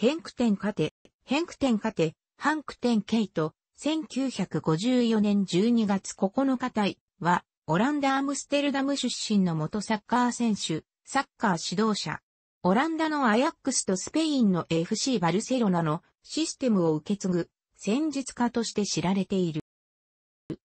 ヘンクテンカテ、ヘンクテンカテ、ハンクテンケイト、1954年12月9日隊は、オランダ・アムステルダム出身の元サッカー選手、サッカー指導者。オランダのアヤックスとスペインの FC バルセロナのシステムを受け継ぐ戦術家として知られている。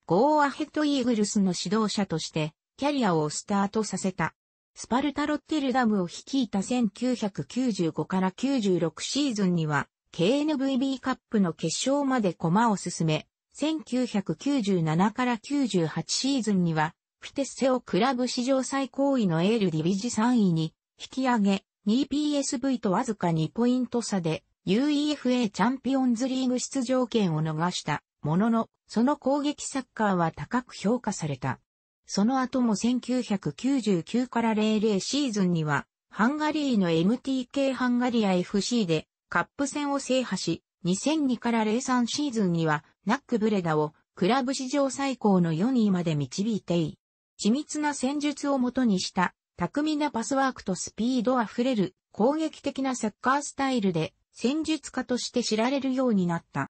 ゴーアヘッドイーグルスの指導者としてキャリアをスタートさせた。スパルタロッテルダムを率いた1995から96シーズンには KNVB カップの決勝まで駒を進め、1997から98シーズンには、フィテッセオクラブ史上最高位のエールディビジ3位に引き上げ、2PSV とわずか2ポイント差で UEFA チャンピオンズリーグ出場権を逃したものの、その攻撃サッカーは高く評価された。その後も1999から00シーズンには、ハンガリーの MTK ハンガリア FC でカップ戦を制覇し、2002から03シーズンには、ナックブレダをクラブ史上最高の4位まで導いてい。緻密な戦術をもとにした巧みなパスワークとスピードあふれる攻撃的なサッカースタイルで戦術家として知られるようになった。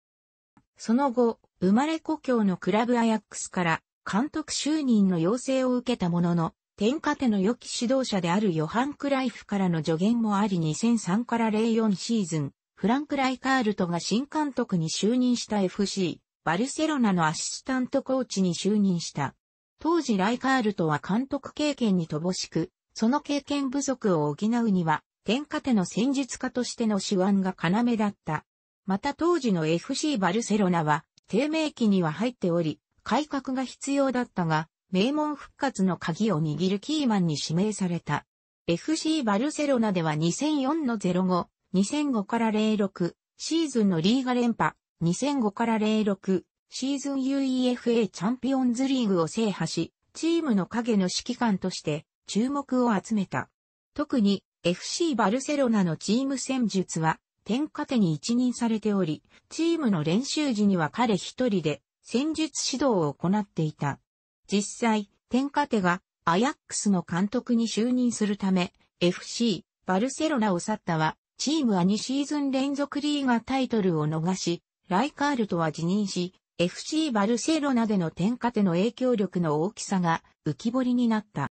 その後、生まれ故郷のクラブアヤックスから監督就任の要請を受けたものの、天下手の良き指導者であるヨハン・クライフからの助言もあり2003から04シーズン、フランク・ライカールトが新監督に就任した FC、バルセロナのアシスタントコーチに就任した。当時ライカールトは監督経験に乏しく、その経験不足を補うには、天下手の戦術家としての手腕が要だった。また当時の FC バルセロナは、低迷期には入っており、改革が必要だったが、名門復活の鍵を握るキーマンに指名された。FC バルセロナでは2004の05、2005から06、シーズンのリーガ連覇、2005から06、シーズン UEFA チャンピオンズリーグを制覇し、チームの影の指揮官として注目を集めた。特に FC バルセロナのチーム戦術は天下手に一任されており、チームの練習時には彼一人で戦術指導を行っていた。実際、天下手がアヤックスの監督に就任するため、FC バルセロナを去ったは、チームは2シーズン連続リーガタイトルを逃し、ライカールとは辞任し、FC バルセロナでの天下手の影響力の大きさが浮き彫りになった。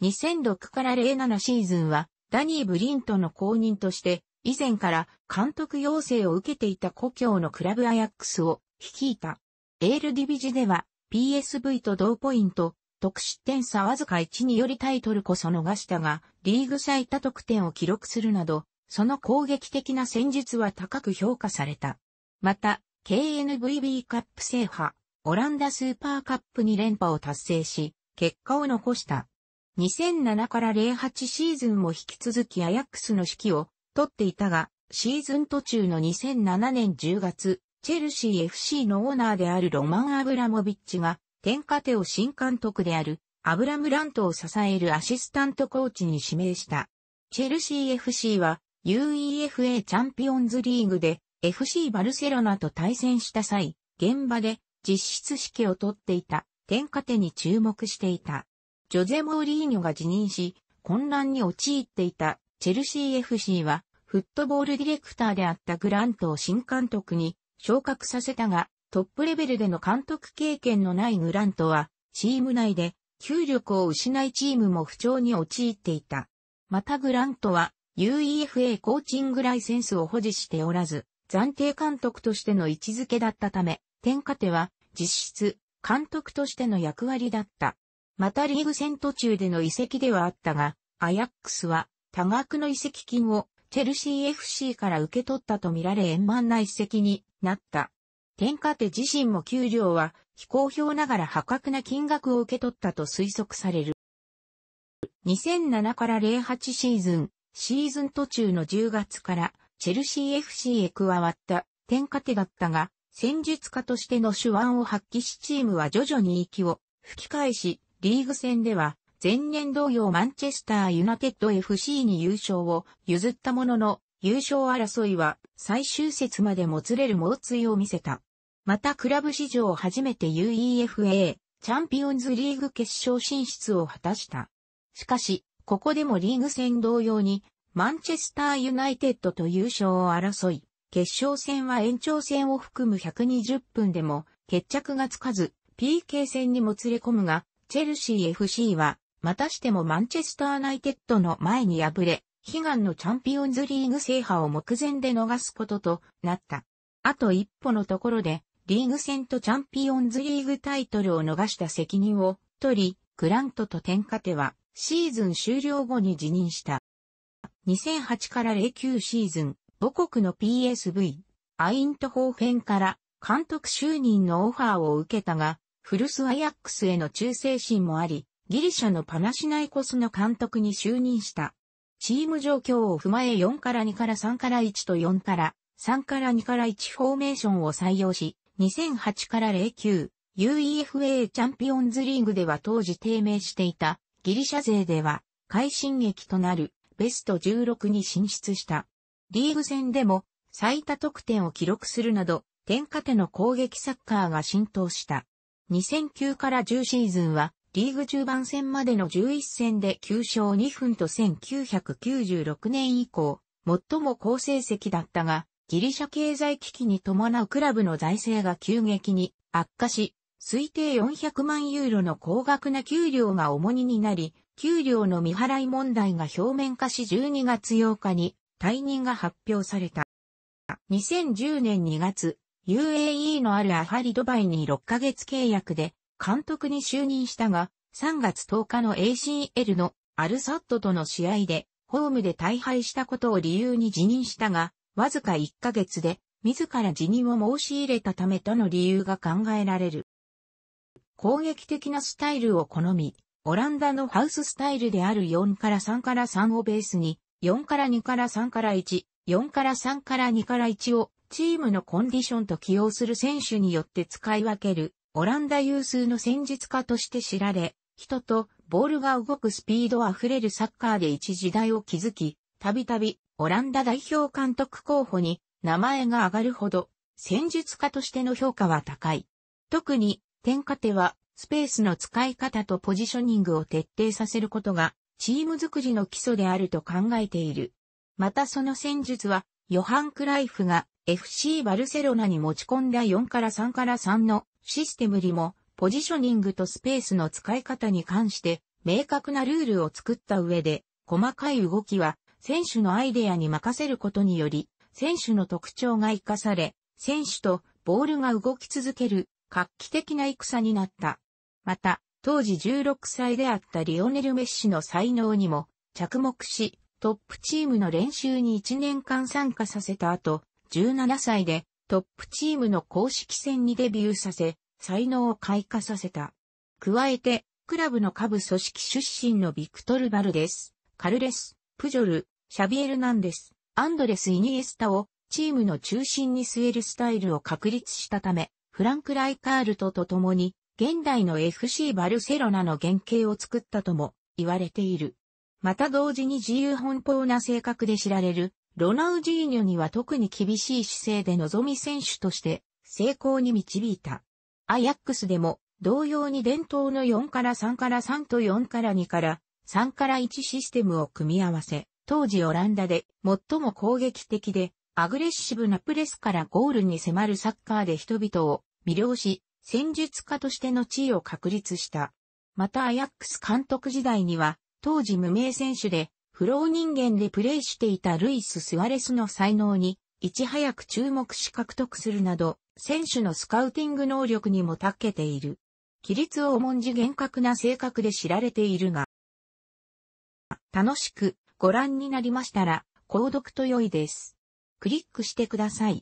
2006から07シーズンは、ダニー・ブリントの後任として、以前から監督要請を受けていた故郷のクラブアヤックスを率いた。エールディビジでは PSV と同ポイント、得失点差わずか1によりタイトルこそ逃したが、リーグ最多得点を記録するなど、その攻撃的な戦術は高く評価された。また、KNVB カップ制覇、オランダスーパーカップに連覇を達成し、結果を残した。2007から08シーズンも引き続きアヤックスの指揮を取っていたが、シーズン途中の2007年10月、チェルシー FC のオーナーであるロマン・アブラモビッチが、テン・カテを新監督であるアブラム・グラントを支えるアシスタントコーチに指名した。チェルシー FC は UEFA チャンピオンズリーグで FC バルセロナと対戦した際、現場で実質指揮を取っていた天下手に注目していた。ジョゼ・モーリーニョが辞任し、混乱に陥っていたチェルシー FC はフットボールディレクターであったグラントを新監督に昇格させたが、トップレベルでの監督経験のないグラントは、チーム内で、球力を失いチームも不調に陥っていた。またグラントは、UEFA コーチングライセンスを保持しておらず、暫定監督としての位置づけだったため、天下手は、実質、監督としての役割だった。またリーグ戦途中での移籍ではあったが、アヤックスは、多額の移籍金を、チェルシー FC から受け取ったとみられ円満な移籍になった。天下手自身も給料は非公表ながら破格な金額を受け取ったと推測される。2007から08シーズン、シーズン途中の10月からチェルシー FC へ加わった天下手だったが、戦術家としての手腕を発揮しチームは徐々に息を吹き返し、リーグ戦では前年同様マンチェスターユナテッド FC に優勝を譲ったものの、優勝争いは最終節までもつれる猛追を見せた。またクラブ史上初めて UEFA チャンピオンズリーグ決勝進出を果たした。しかし、ここでもリーグ戦同様にマンチェスターユナイテッドと優勝を争い、決勝戦は延長戦を含む120分でも決着がつかず、PK 戦にも連れ込むが、チェルシー FC は、またしてもマンチェスターナイテッドの前に敗れ、悲願のチャンピオンズリーグ制覇を目前で逃すこととなった。あと一歩のところで、リーグ戦とチャンピオンズリーグタイトルを逃した責任を取り、グラントと天下手はシーズン終了後に辞任した。2008から09シーズン、母国の PSV、アイントホーフェンから監督就任のオファーを受けたが、フルスアヤックスへの忠誠心もあり、ギリシャのパナシナイコスの監督に就任した。チーム状況を踏まえ4から2から3から1と4から3から2から1フォーメーションを採用し、2008から09 UEFA チャンピオンズリーグでは当時低迷していたギリシャ勢では快進撃となるベスト16に進出した。リーグ戦でも最多得点を記録するなど天下手の攻撃サッカーが浸透した。2009から10シーズンはリーグ中盤戦までの11戦で9勝2分と1996年以降、最も好成績だったが、ギリシャ経済危機に伴うクラブの財政が急激に悪化し、推定400万ユーロの高額な給料が重荷になり、給料の未払い問題が表面化し12月8日に退任が発表された。2010年2月、UAE のあるアハリドバイに6ヶ月契約で監督に就任したが、3月10日の ACL のアルサットとの試合で、ホームで大敗したことを理由に辞任したが、わずか1ヶ月で、自ら辞任を申し入れたためとの理由が考えられる。攻撃的なスタイルを好み、オランダのハウススタイルである4から3から3をベースに、4から2から3から1、4から3から2から1をチームのコンディションと起用する選手によって使い分けるオランダ有数の戦術家として知られ、人とボールが動くスピードあふれるサッカーで一時代を築き、たびたびオランダ代表監督候補に名前が上がるほど戦術家としての評価は高い。特に天下手はスペースの使い方とポジショニングを徹底させることがチーム作りの基礎であると考えている。またその戦術はヨハン・クライフが FC バルセロナに持ち込んだ4から3から3のシステムにも、ポジショニングとスペースの使い方に関して、明確なルールを作った上で、細かい動きは、選手のアイデアに任せることにより、選手の特徴が活かされ、選手とボールが動き続ける、画期的な戦になった。また、当時16歳であったリオネル・メッシの才能にも着目し、トップチームの練習に1年間参加させた後、17歳でトップチームの公式戦にデビューさせ、才能を開花させた。加えて、クラブの下部組織出身のビクトル・バルデス、カルレス、プジョル、シャビエル・ナンデス、アンドレス・イニエスタをチームの中心に据えるスタイルを確立したため、フランク・ライカールトと共に、現代の FC バルセロナの原型を作ったとも言われている。また同時に自由奔放な性格で知られるロナウジーニョには特に厳しい姿勢で望み選手として成功に導いた。アヤックスでも同様に伝統の4から3から3と4から2から3から1システムを組み合わせ、当時オランダで最も攻撃的でアグレッシブなプレスからゴールに迫るサッカーで人々を魅了し、戦術家としての地位を確立した。またアヤックス監督時代には当時無名選手でフロー人間でプレイしていたルイス・スワレスの才能に、いち早く注目し獲得するなど、選手のスカウティング能力にも長けている。規律を重んじ厳格な性格で知られているが、楽しくご覧になりましたら、購読と良いです。クリックしてください。